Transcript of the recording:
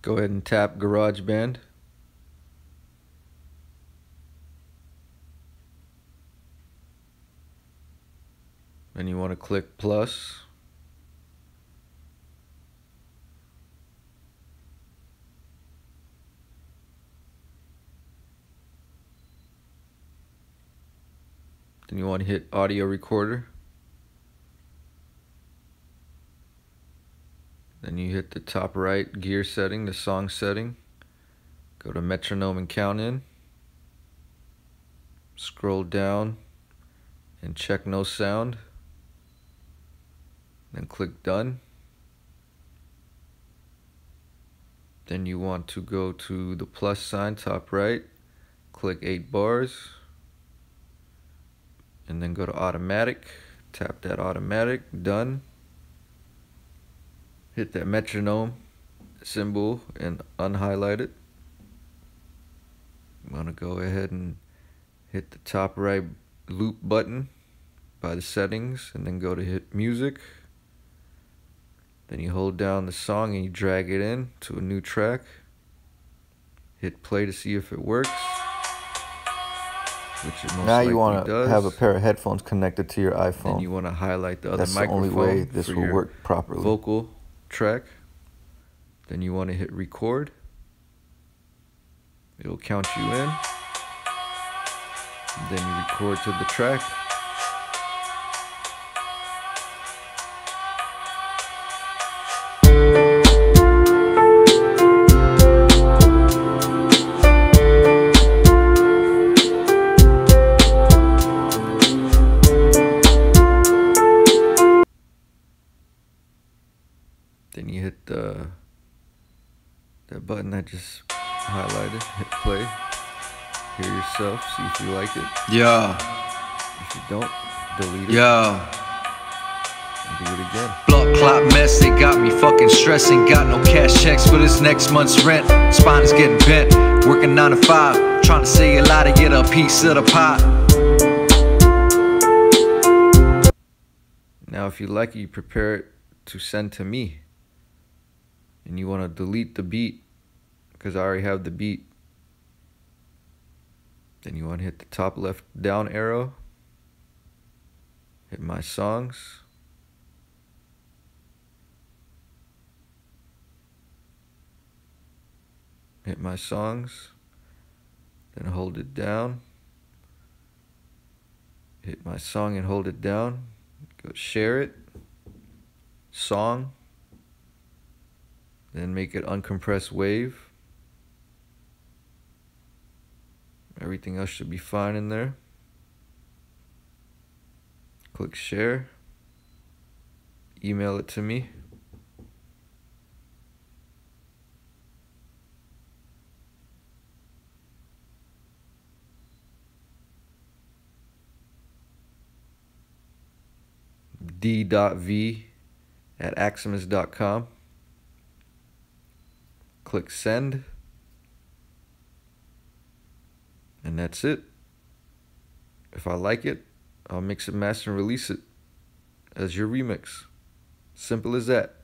Go ahead and tap GarageBand. And you want to click plus. Then you want to hit audio recorder. Then you hit the top right gear setting, the song setting. Go to metronome and count in. Scroll down and check no sound. Then click done. Then you want to go to the plus sign top right, click 8 bars, and then go to automatic, tap that automatic, done. Hit that metronome symbol and unhighlight it. I'm gonna go ahead and hit the top right loop button by the settings and then go to hit music. Then you hold down the song and you drag it in to a new track. Hit play to see if it works. now you want to have a pair of headphones connected to your iPhone. And you want to highlight the other That's microphone. the only way this will work properly. Vocal track. Then you want to hit record. It'll count you in. then you record to the track. Button I just highlighted, hit play, hear yourself, see if you like it. Yeah. If you don't, delete it. Yeah. And do it again. Blood clot mess, they got me fucking stressing. Got no cash checks for this next month's rent. Spine is getting bent, working nine to five. Trying to say a lot to get a piece of the pie. Now, if you like it, you prepare it to send to me. And you want to delete the beat because I already have the beat. Then you want to hit the top left down arrow. Hit my songs. Hit my songs. Then hold it down. Hit my song and hold it down. Go share it. Song. Then make it uncompressed wave. Everything else should be fine in there. Click share. Email it to me. d.v at axumus.com. Click send. And that's it. If I like it, I'll mix it, master, and release it as your remix. Simple as that.